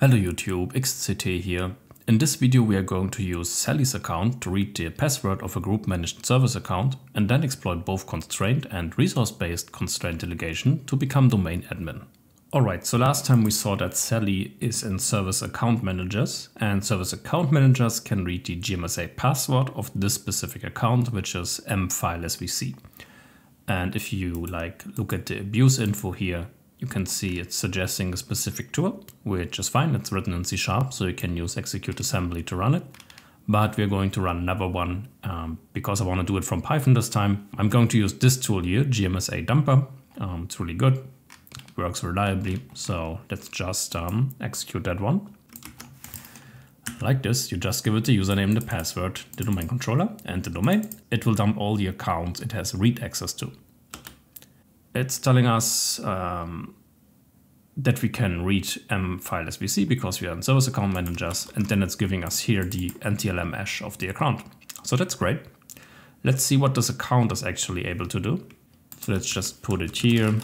Hello YouTube, XCT here. In this video we are going to use Sally's account to read the password of a group managed service account and then exploit both constraint and resource-based constraint delegation to become domain admin. Alright, so last time we saw that Sally is in service account managers and service account managers can read the GMSA password of this specific account which is mfilesvc. And if you like look at the abuse info here, you can see it's suggesting a specific tool, which is fine. It's written in C Sharp, so you can use execute assembly to run it. But we're going to run another one um, because I want to do it from Python this time. I'm going to use this tool here, GMSA dumper. Um, it's really good, works reliably. So let's just um, execute that one. Like this, you just give it the username, the password, the domain controller, and the domain. It will dump all the accounts it has read access to it's telling us um, that we can read m file svc because we are in service account managers and then it's giving us here the NTLM hash of the account. So that's great. Let's see what this account is actually able to do. So let's just put it here.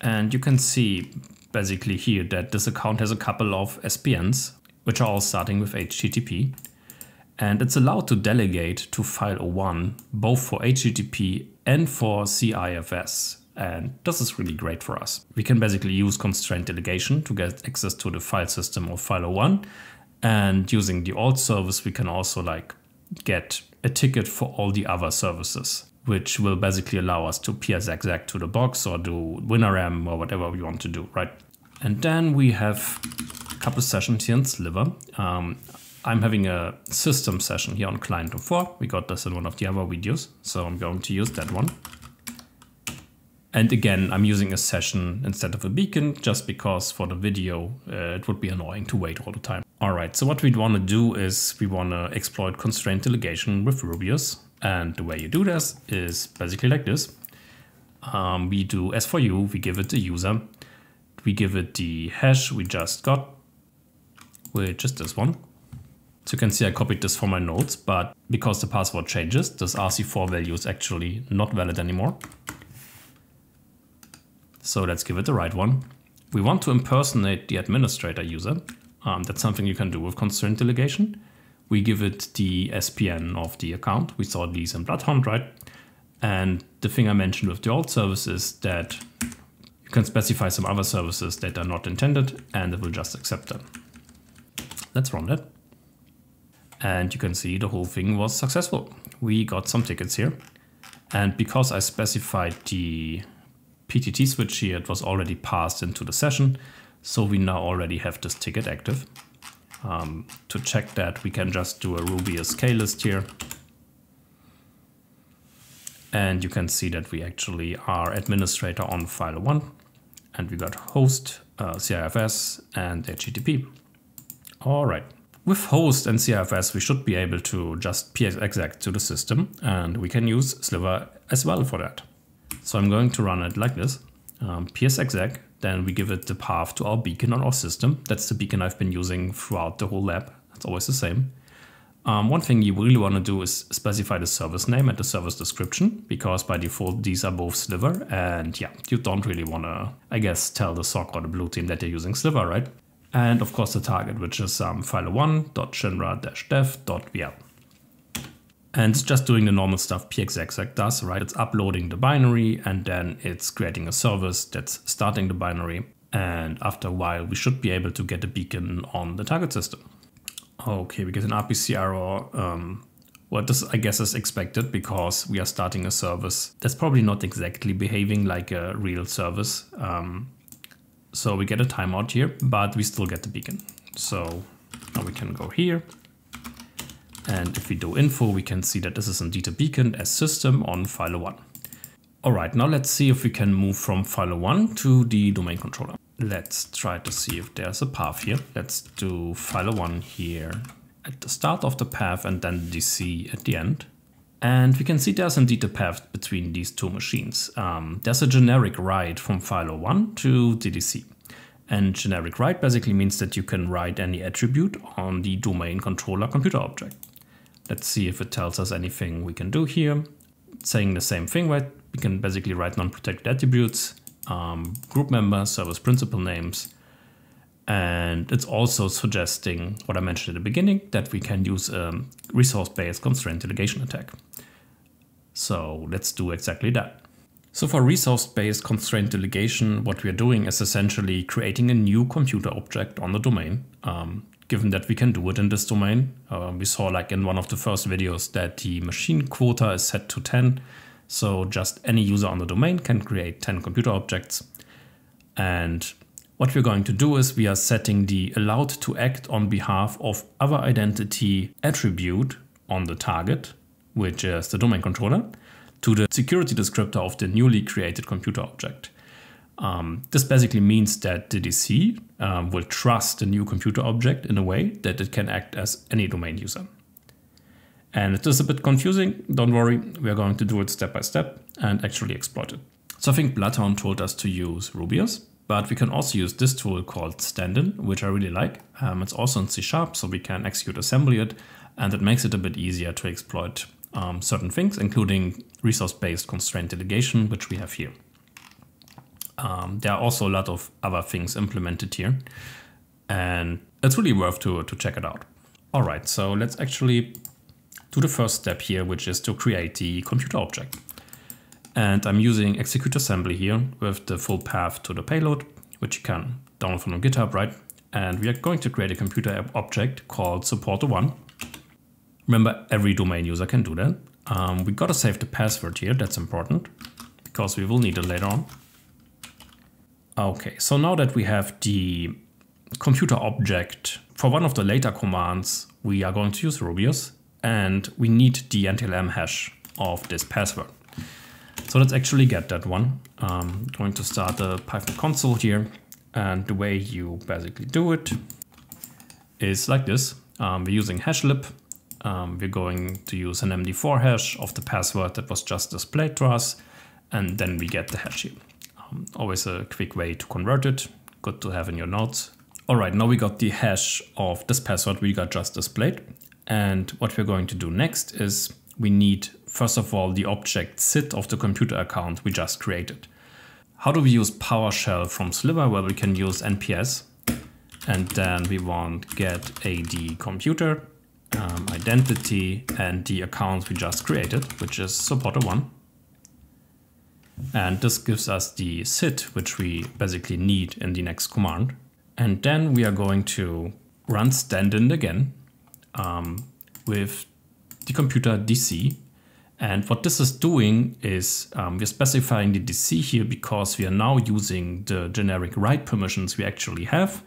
And you can see basically here that this account has a couple of SPNs, which are all starting with HTTP. And it's allowed to delegate to file01 both for HTTP and for CIFS. And this is really great for us. We can basically use constraint delegation to get access to the file system of file01. And using the alt service, we can also like get a ticket for all the other services, which will basically allow us to PSExec to the box or do WinRM or whatever we want to do, right? And then we have a couple sessions here in Sliver. Um, I'm having a system session here on client 4. We got this in one of the other videos, so I'm going to use that one. And again, I'm using a session instead of a beacon, just because for the video, uh, it would be annoying to wait all the time. All right, so what we'd want to do is we want to exploit constraint delegation with Rubius. And the way you do this is basically like this. Um, we do as for you, we give it the user, we give it the hash we just got, which is this one. So you can see I copied this for my notes, but because the password changes, this RC4 value is actually not valid anymore. So let's give it the right one. We want to impersonate the administrator user. Um, that's something you can do with constraint delegation. We give it the SPN of the account. We saw these in Bloodhound, right? And the thing I mentioned with the alt service is that you can specify some other services that are not intended and it will just accept them. Let's run that. And you can see the whole thing was successful. We got some tickets here. And because I specified the PTT switch here, it was already passed into the session. So we now already have this ticket active. Um, to check that, we can just do a Ruby.sk list here. And you can see that we actually are administrator on file one. And we got host, uh, CIFS, and HTTP. All right. With host and CFS, we should be able to just PSExec to the system, and we can use Sliver as well for that. So I'm going to run it like this, um, PSExec, then we give it the path to our beacon on our system. That's the beacon I've been using throughout the whole lab. It's always the same. Um, one thing you really want to do is specify the service name and the service description, because by default these are both Sliver, and yeah, you don't really want to, I guess, tell the SOC or the blue team that they're using Sliver, right? And of course the target, which is um, file1.shinra-dev.vl. And it's just doing the normal stuff pxexec does, right? It's uploading the binary and then it's creating a service that's starting the binary. And after a while, we should be able to get a beacon on the target system. Okay, we get an RPC error. Um, well, this I guess is expected because we are starting a service that's probably not exactly behaving like a real service. Um, so we get a timeout here, but we still get the beacon. So now we can go here. And if we do info, we can see that this is indeed a beacon as system on file 1. All right, now let's see if we can move from file 1 to the domain controller. Let's try to see if there's a path here. Let's do file 1 here at the start of the path and then DC at the end. And we can see there's indeed a path between these two machines. Um, there's a generic write from file 1 to DDC. And generic write basically means that you can write any attribute on the domain controller computer object. Let's see if it tells us anything we can do here. saying the same thing, right? We can basically write non-protected attributes, um, group members, service principal names, And it's also suggesting what I mentioned at the beginning, that we can use a resource-based constraint delegation attack. So let's do exactly that. So for resource-based constraint delegation, what we are doing is essentially creating a new computer object on the domain. Um, given that we can do it in this domain, uh, we saw like in one of the first videos that the machine quota is set to 10. So just any user on the domain can create 10 computer objects. And what we're going to do is we are setting the allowed to act on behalf of other identity attribute on the target, which is the domain controller, to the security descriptor of the newly created computer object. Um, this basically means that the DC um, will trust the new computer object in a way that it can act as any domain user. And it is a bit confusing, don't worry, we are going to do it step by step and actually exploit it. So I think Bloodhound told us to use Rubius, but we can also use this tool called Standin, which I really like. Um, it's also in C Sharp, so we can execute assembly it, and it makes it a bit easier to exploit um, certain things, including resource-based constraint delegation, which we have here. Um, there are also a lot of other things implemented here, and it's really worth to, to check it out. All right, so let's actually do the first step here, which is to create the computer object. And I'm using execute assembly here with the full path to the payload, which you can download from GitHub, right? And we are going to create a computer object called support1. Remember, every domain user can do that. Um, we gotta save the password here, that's important, because we will need it later on. Okay, so now that we have the computer object, for one of the later commands, we are going to use Rubius, and we need the NTLM hash of this password. So let's actually get that one. I'm um, going to start the Python console here. And the way you basically do it is like this. Um, we're using hashlib. Um, we're going to use an MD4 hash of the password that was just displayed to us. And then we get the hash here. Um, always a quick way to convert it. Good to have in your notes. All right, now we got the hash of this password we got just displayed. And what we're going to do next is we need, first of all, the object SID of the computer account we just created. How do we use PowerShell from Sliver? Well, we can use nps and then we want get AD computer, um, identity and the account we just created, which is supporter1. And this gives us the SID, which we basically need in the next command. And then we are going to run standin again um, with the computer DC. And what this is doing is um, we're specifying the DC here because we are now using the generic write permissions we actually have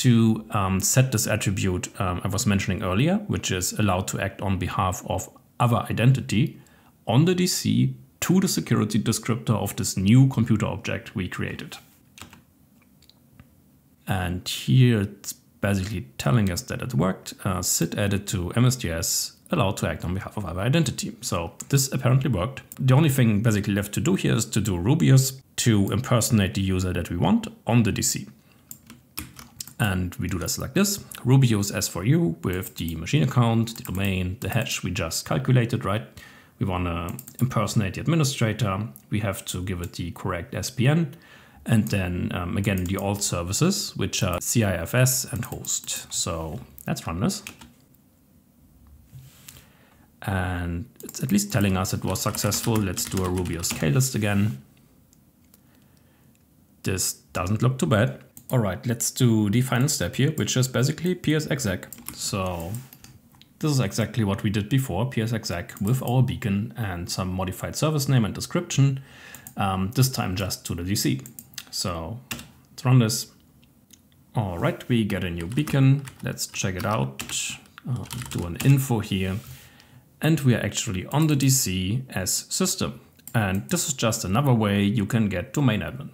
to um, set this attribute um, I was mentioning earlier, which is allowed to act on behalf of other identity on the DC to the security descriptor of this new computer object we created. And here it's basically telling us that it worked. Uh, SID added to MSDS allowed to act on behalf of other identity. So this apparently worked. The only thing basically left to do here is to do Rubius to impersonate the user that we want on the DC. And we do this like this. Rubius as for you with the machine account, the domain, the hash we just calculated, right? We want to impersonate the administrator. We have to give it the correct SPN. And then um, again, the alt services, which are CIFS and host. So let's run this and it's at least telling us it was successful. Let's do a Rubius klist again. This doesn't look too bad. All right, let's do the final step here, which is basically psexec. So this is exactly what we did before, psexec with our beacon and some modified service name and description, um, this time just to the DC. So let's run this. All right, we get a new beacon. Let's check it out. Do an info here and we are actually on the DC as system. And this is just another way you can get domain admin.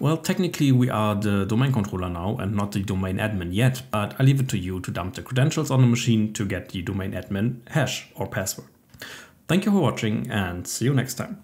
Well, technically we are the domain controller now and not the domain admin yet, but I leave it to you to dump the credentials on the machine to get the domain admin hash or password. Thank you for watching and see you next time.